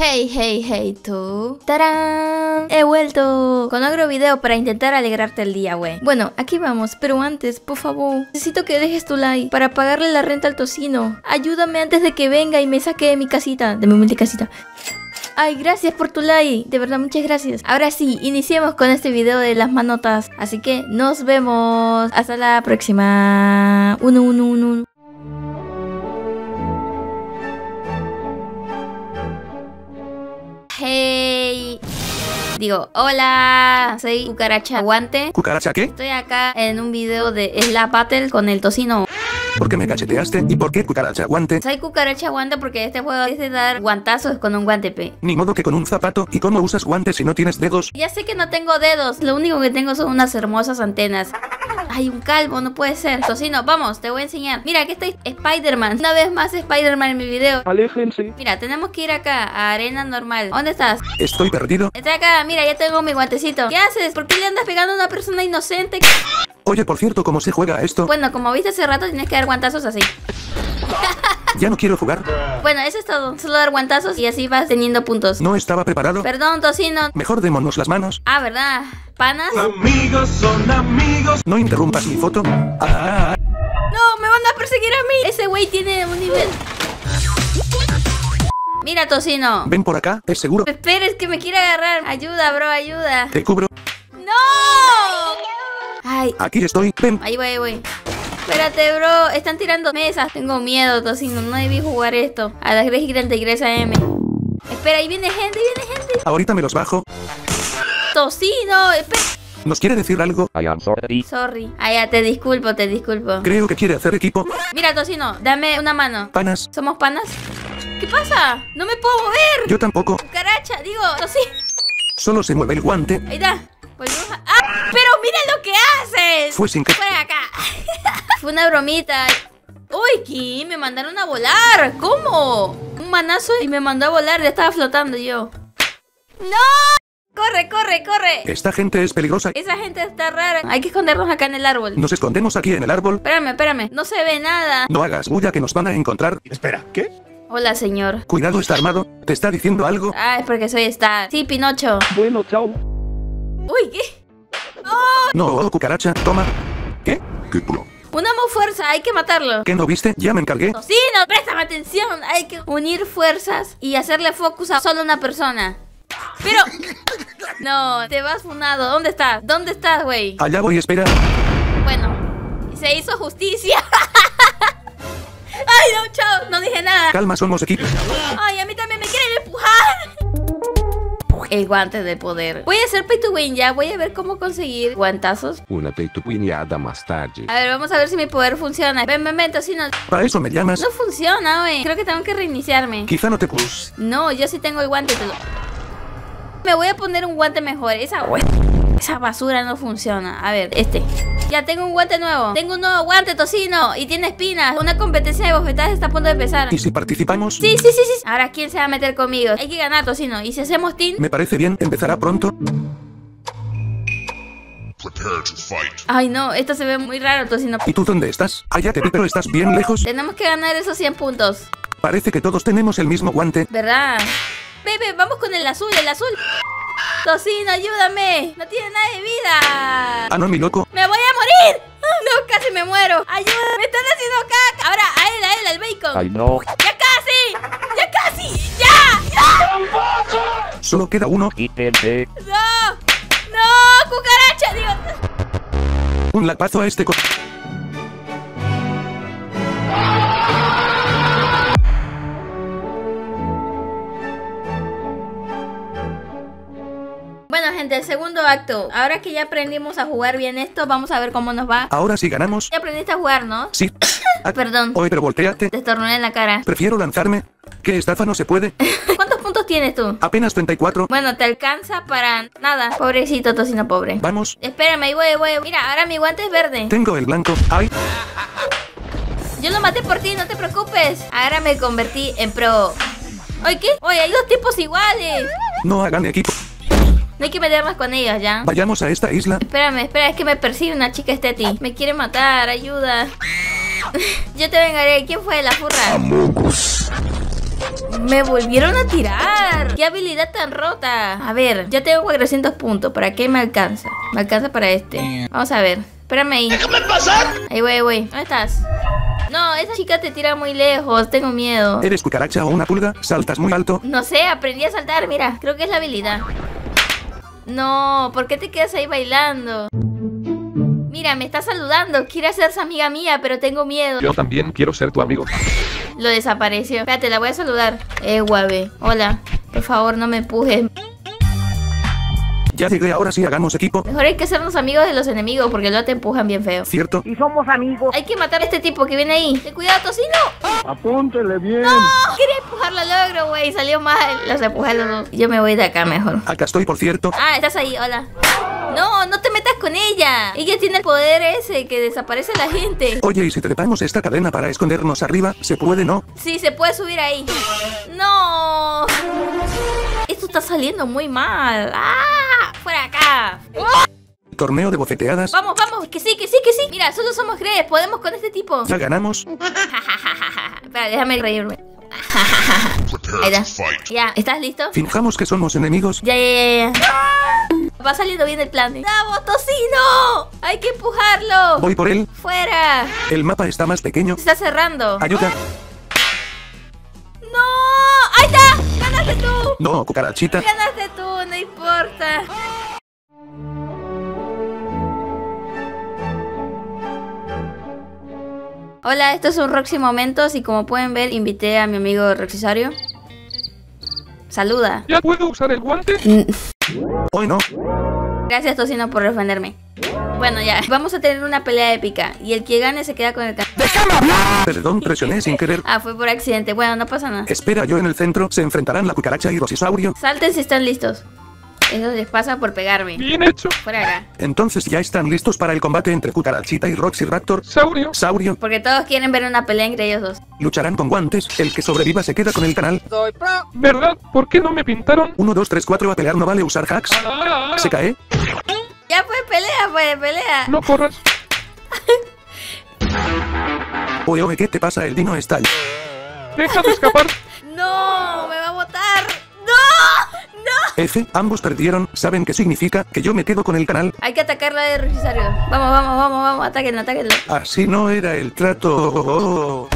Hey, hey, hey, tú. ¡Tarán! He vuelto con otro video para intentar alegrarte el día, güey. Bueno, aquí vamos, pero antes, por favor, necesito que dejes tu like para pagarle la renta al tocino. Ayúdame antes de que venga y me saque de mi casita, de mi humilde casita. Ay, gracias por tu like. De verdad, muchas gracias. Ahora sí, iniciemos con este video de las manotas. Así que nos vemos. Hasta la próxima. Uno, uno, uno. Hey. Digo, hola, soy Cucaracha Guante. ¿Cucaracha qué? Estoy acá en un video de Slap Battle con el tocino. ¿Por qué me cacheteaste? ¿Y por qué cucaracha guante? Soy Cucaracha Guante porque este juego es de dar guantazos con un guante P. Ni modo que con un zapato. ¿Y cómo usas guantes si no tienes dedos? Ya sé que no tengo dedos, lo único que tengo son unas hermosas antenas. Ay, un calvo, no puede ser. Tocino, vamos, te voy a enseñar. Mira, aquí estoy Spider-Man. Una vez más Spider-Man en mi video. Aléjense. Mira, tenemos que ir acá, a arena normal. ¿Dónde estás? Estoy perdido. Estoy acá, mira, ya tengo mi guantecito. ¿Qué haces? ¿Por qué le andas pegando a una persona inocente? Oye, por cierto, ¿cómo se juega esto? Bueno, como viste hace rato, tienes que dar guantazos así. Ya no quiero jugar. Bueno, eso es todo. Solo dar guantazos y así vas teniendo puntos. No estaba preparado. Perdón, tocino. Mejor démonos las manos. Ah, ¿verdad? ¿Panas? Amigos son amigos. No interrumpas mi foto. Ah, ah, ah. No, me van a perseguir a mí. Ese güey tiene un nivel. Mira, tocino. Ven por acá, es seguro. Espera, es que me quiere agarrar. Ayuda, bro, ayuda. Te cubro. ¡No! Ay, Aquí estoy. Ven. ahí voy, ahí voy. Espérate, bro. Están tirando mesas. Tengo miedo, tocino. No debí jugar esto. A las 3 y 33 AM. Espera, ahí viene gente, ahí viene gente. Ahorita me los bajo. Tocino, espera. ¿Nos quiere decir algo? I am sorry. Sorry. Ah, ya, te disculpo, te disculpo. Creo que quiere hacer equipo. Mira, tocino, dame una mano. Panas. ¿Somos panas? ¿Qué pasa? No me puedo mover. Yo tampoco. Cucaracha, digo, tocino. Solo se mueve el guante. Ahí está. Volvemos a-. ¡Pero mira lo que haces! Fue sin que... ¡Fuera de acá! Fue una bromita. ¡Uy, Kim! Me mandaron a volar. ¿Cómo? Un manazo y me mandó a volar. Ya estaba flotando yo. ¡No! ¡Corre, corre, corre! Esta gente es peligrosa. Esa gente está rara. Hay que escondernos acá en el árbol. Nos escondemos aquí en el árbol. Espérame, espérame. No se ve nada. No hagas bulla que nos van a encontrar. Espera, ¿qué? Hola, señor. Cuidado, está armado. ¿Te está diciendo algo? Ah, es porque soy Star. Sí, Pinocho. Bueno, chao. Uy, ¿qué? No, oh, cucaracha. Toma. ¿Qué? ¿Qué culo? Unamos fuerza. Hay que matarlo. ¿Qué no viste? Ya me encargué. Tocino, préstame atención. Hay que unir fuerzas y hacerle focus a solo una persona. Pero... No, te vas funado. ¿Dónde estás? ¿Dónde estás, güey? Allá voy, espera. Bueno, se hizo justicia. Ay, no, chao. No dije nada. Calma, somos equipo. Ay, a mí también me quieren empujar. El guante de poder. Voy a hacer pay to win ya. Voy a ver cómo conseguir guantazos. Una peituinhada más tarde. A ver, vamos a ver si mi poder funciona. Ven, ven, ven, tocino. Para eso me llamas. No funciona, güey. Creo que tengo que reiniciarme. Quizá no te pus. No, yo sí tengo el guante. te lo- Me voy a poner un guante mejor. Esa, esa basura no funciona. A ver, este. Ya tengo un guante nuevo. Tengo un nuevo guante, tocino. Y tiene espinas. Una competencia de bofetadas está a punto de empezar. ¿Y si participamos? Sí, sí, sí, sí. Ahora, ¿quién se va a meter conmigo? Hay que ganar, tocino. ¿Y si hacemos team? Me parece bien. Empezará pronto. Prepare to fight. Ay, no. Esto se ve muy raro, tocino. ¿Y tú dónde estás? Allá te vi, pero estás bien lejos. Tenemos que ganar esos 100 puntos. Parece que todos tenemos el mismo guante. ¿Verdad? Bebe, vamos con el azul, el azul. Tocino, ayúdame. No tiene nada de vida. Ah, no, mi loco. ¡Me voy a morir! ¡Ah, No, casi me muero. ¡Ayuda! ¡Me están haciendo caca! Ahora, a él, a él, al bacon. Ay no. ¡Ya casi! ¡Ya casi! ¡Ya! ¡Ya! Solo queda uno. Quítense. ¡No! ¡No! ¡Cucaracha! Digo... Un lapazo a este Bueno, gente, el segundo acto. Ahora que ya aprendimos a jugar bien esto, vamos a ver cómo nos va. Ahora sí ganamos. Ya aprendiste a jugar, ¿no? Sí. Ah, Perdón. Oye, pero volteate. Te estornudé en la cara. Prefiero lanzarme. ¿Qué estafa no se puede? ¿Cuántos puntos tienes tú? Apenas 34. Bueno, te alcanza para nada. Pobrecito tocino pobre. Vamos. Espérame, ahí voy, ahí voy. Mira, ahora mi guante es verde. Tengo el blanco. Ay, Yo lo maté por ti, no te preocupes. Ahora me convertí en pro. ¿Oye qué? Oye, hay dos tipos iguales. no hagan equipo. No hay que meternos con ellos, ¿ya? Vayamos a esta isla. Espérame, espera, es que me persigue una chica esteti. Me quiere matar, ayuda. Yo te vengaré. ¿Quién fue la furra? Me volvieron a tirar. ¡Qué habilidad tan rota! A ver, ya tengo 400 puntos. ¿Para qué me alcanza? Me alcanza para este. Vamos a ver. Espérame ahí. ¡Déjame pasar! Ahí voy, ahí voy. ¿Dónde estás? No, esa chica te tira muy lejos. Tengo miedo. ¿Eres cucaracha o una pulga? ¿Saltas muy alto? No sé, aprendí a saltar. Mira, creo que es la habilidad. No, ¿por qué te quedas ahí bailando? Mira, me está saludando. Quiere hacerse amiga mía, pero tengo miedo. Yo también quiero ser tu amigo. Lo desapareció. Espérate, la voy a saludar. Eh, guave. Hola. Por favor, no me empujes. Ya llegué, ahora sí hagamos equipo. Mejor hay que hacernos amigos de los enemigos porque luego te empujan bien feo. ¿Cierto? Y somos amigos. Hay que matar a este tipo que viene ahí. Ten cuidado, tocino. Apúntele bien. No, quería empujarlo al logro, güey. Salió mal. Los empujé a los dos. Yo me voy de acá mejor. Acá estoy, por cierto. Ah, estás ahí, hola. No, no te metas con ella. Ella tiene el poder ese que desaparece la gente. Oye, ¿y si trepamos esta cadena para escondernos arriba? ¿Se puede, no? Sí, se puede subir ahí. No. Esto está saliendo muy mal. ¡Ah! ¡Fuera acá! Torneo de bofeteadas. Vamos, vamos, que sí, que sí, que sí. Mira, solo somos Gres, podemos con este tipo. Ya ganamos. Espera, déjame reírme. Ahí. Ya, ¿estás listo? Finjamos que somos enemigos. Ya, ya, ya, ya. Va saliendo bien el plan. ¡Bravo, tocino! ¡Hay que empujarlo! Voy por él. ¡Fuera! El mapa está más pequeño. Se está cerrando. Ayuda. No, cucarachita. ¡Ganaste tú! No importa. Hola, esto es un Roxy Momentos y como pueden ver invité a mi amigo Roxisario. Saluda. ¿Ya puedo usar el guante? Hoy no. Gracias Tocino por defenderme. Bueno ya, vamos a tener una pelea épica y el que gane se queda con el can- Perdón, presioné sin querer. Ah, fue por accidente. Bueno, no pasa nada. Espera, yo en el centro. Se enfrentarán la cucaracha y Rosisaurio. Salten si están listos. Eso les pasa por pegarme. Bien hecho. Fuera acá. Entonces ya están listos para el combate entre cucarachita y Roxy-Raptor. Saurio. Saurio. Porque todos quieren ver una pelea entre ellos dos. Lucharán con guantes. El que sobreviva se queda con el canal. ¿Verdad? ¿Por qué no me pintaron? 1, 2, 3, 4. A pelear no vale usar hacks. Ah, Se cae. Ya fue pelea, pues pelea. No corras. Oe, oe, ¿qué te pasa? El dino está ahí. Deja de escapar. No, me va a botar. No, no. F, ambos perdieron. ¿Saben qué significa? Que yo me quedo con el canal. Hay que atacarla de Rosario. Vamos, vamos, vamos, vamos. Atáquenlo, atáquenlo. Así no era el trato.